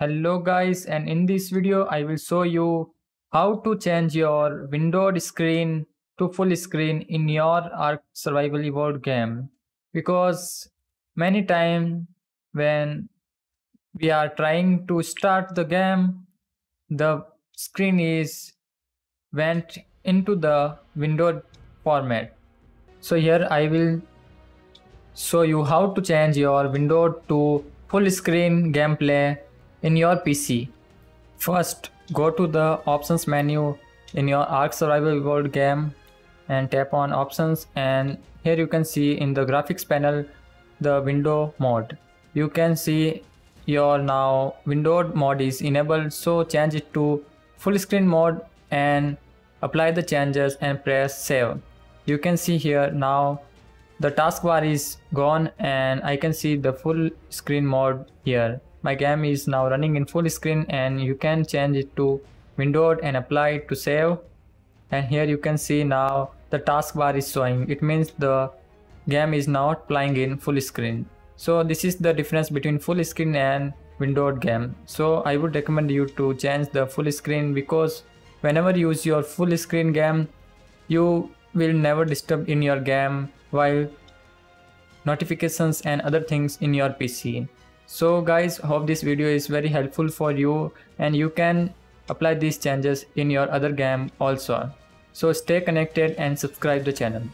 Hello guys and in this video I will show you how to change your windowed screen to full screen in your Ark Survival Evolved game. Because many times when we are trying to start the game the screen is went into the windowed format. So here I will show you how to change your window to full screen gameplay in your PC. First, go to the options menu in your Ark Survival Evolved game and tap on options and here you can see in the graphics panel the window mode. You can see your now windowed mode is enabled so change it to full screen mode and apply the changes and press save. You can see here now the taskbar is gone and I can see the full screen mode here my game is now running in full screen and you can change it to windowed and apply to save. And here you can see now the taskbar is showing. It means the game is not playing in full screen. So this is the difference between full screen and windowed game. So i would recommend you to change the full screen because whenever you use your full screen game you will never disturb in your game while notifications and other things in your pc so guys hope this video is very helpful for you and you can apply these changes in your other game also. So stay connected and subscribe the channel